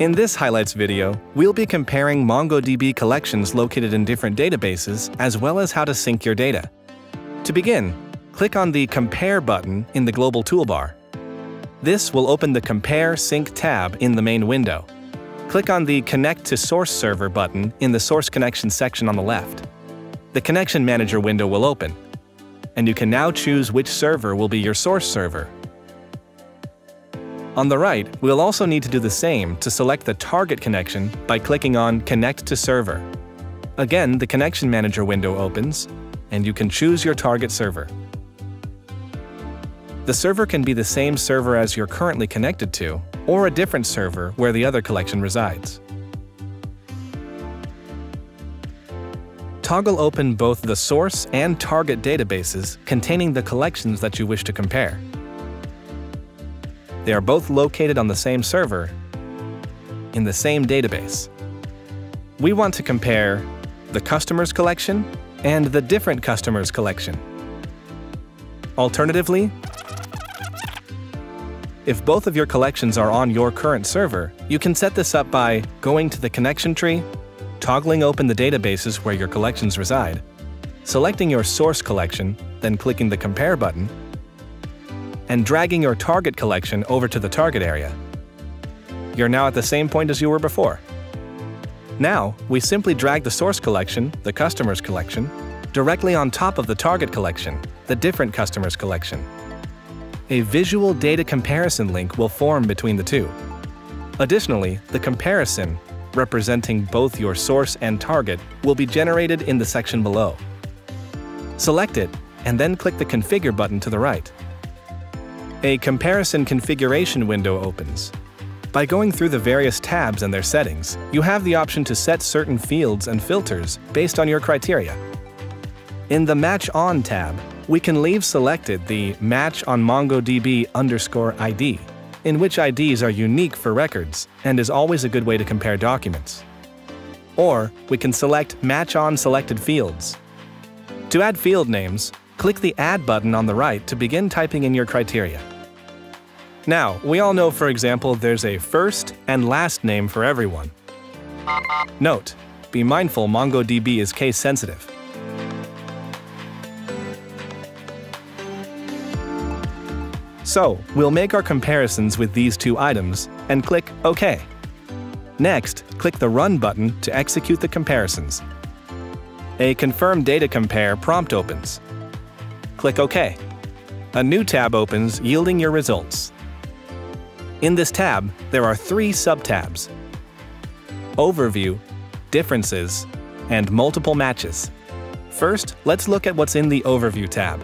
In this highlights video, we'll be comparing MongoDB collections located in different databases as well as how to sync your data. To begin, click on the Compare button in the global toolbar. This will open the Compare Sync tab in the main window. Click on the Connect to Source Server button in the Source Connection section on the left. The Connection Manager window will open, and you can now choose which server will be your source server on the right, we'll also need to do the same to select the target connection by clicking on Connect to Server. Again, the Connection Manager window opens, and you can choose your target server. The server can be the same server as you're currently connected to, or a different server where the other collection resides. Toggle open both the source and target databases containing the collections that you wish to compare. They are both located on the same server in the same database. We want to compare the customers collection and the different customers collection. Alternatively, if both of your collections are on your current server, you can set this up by going to the connection tree, toggling open the databases where your collections reside, selecting your source collection, then clicking the Compare button, and dragging your target collection over to the target area. You're now at the same point as you were before. Now, we simply drag the source collection, the customer's collection, directly on top of the target collection, the different customers collection. A visual data comparison link will form between the two. Additionally, the comparison, representing both your source and target, will be generated in the section below. Select it, and then click the Configure button to the right. A comparison configuration window opens. By going through the various tabs and their settings, you have the option to set certain fields and filters based on your criteria. In the Match On tab, we can leave selected the Match on MongoDB underscore ID, in which IDs are unique for records and is always a good way to compare documents. Or we can select Match On selected fields. To add field names, click the Add button on the right to begin typing in your criteria. Now, we all know, for example, there's a first and last name for everyone. Note, be mindful MongoDB is case sensitive. So, we'll make our comparisons with these two items and click OK. Next, click the Run button to execute the comparisons. A Confirm Data Compare prompt opens. Click OK. A new tab opens yielding your results. In this tab, there are three subtabs Overview, Differences, and Multiple Matches. First, let's look at what's in the Overview tab.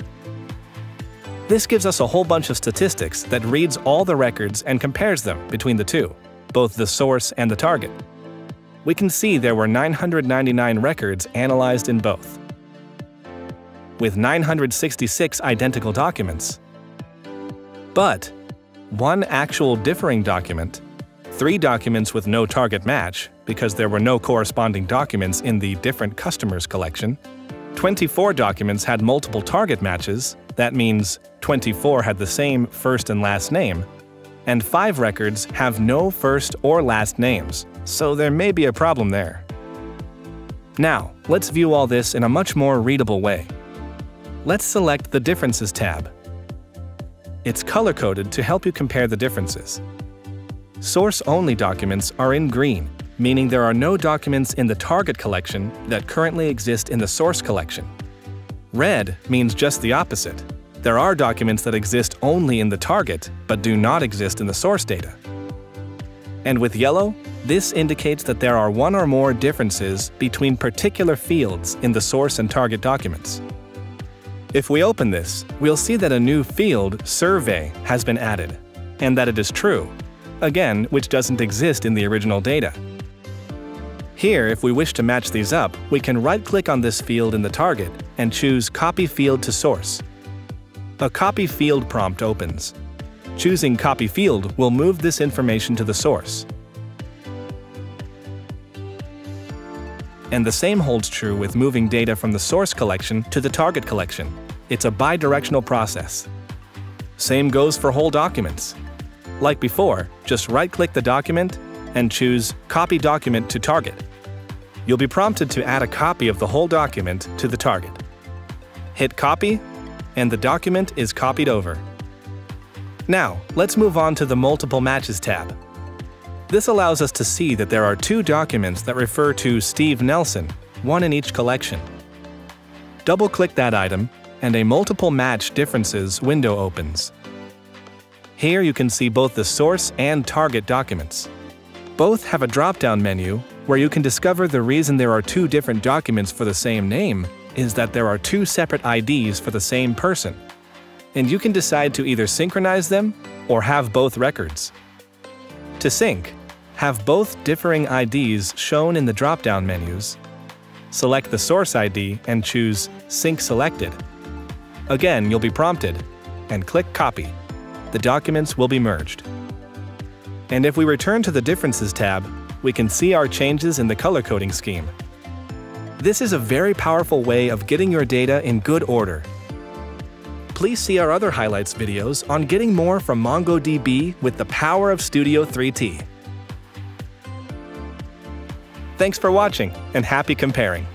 This gives us a whole bunch of statistics that reads all the records and compares them between the two, both the source and the target. We can see there were 999 records analyzed in both. With 966 identical documents. But one actual differing document, three documents with no target match because there were no corresponding documents in the different customers collection, 24 documents had multiple target matches, that means 24 had the same first and last name, and 5 records have no first or last names, so there may be a problem there. Now, let's view all this in a much more readable way. Let's select the Differences tab it's color-coded to help you compare the differences. Source-only documents are in green, meaning there are no documents in the target collection that currently exist in the source collection. Red means just the opposite. There are documents that exist only in the target, but do not exist in the source data. And with yellow, this indicates that there are one or more differences between particular fields in the source and target documents. If we open this, we'll see that a new field, survey, has been added, and that it is true, again, which doesn't exist in the original data. Here, if we wish to match these up, we can right-click on this field in the target and choose Copy Field to Source. A Copy Field prompt opens. Choosing Copy Field will move this information to the source. And the same holds true with moving data from the source collection to the target collection. It's a bidirectional process. Same goes for whole documents. Like before, just right-click the document and choose Copy Document to Target. You'll be prompted to add a copy of the whole document to the target. Hit Copy, and the document is copied over. Now, let's move on to the Multiple Matches tab. This allows us to see that there are two documents that refer to Steve Nelson, one in each collection. Double-click that item, and a Multiple Match Differences window opens. Here you can see both the source and target documents. Both have a drop-down menu where you can discover the reason there are two different documents for the same name is that there are two separate IDs for the same person. And you can decide to either synchronize them or have both records. To sync, have both differing IDs shown in the drop-down menus. Select the source ID and choose Sync Selected. Again, you'll be prompted, and click Copy. The documents will be merged. And if we return to the Differences tab, we can see our changes in the color coding scheme. This is a very powerful way of getting your data in good order. Please see our other highlights videos on getting more from MongoDB with the power of Studio 3T. Thanks for watching, and happy comparing!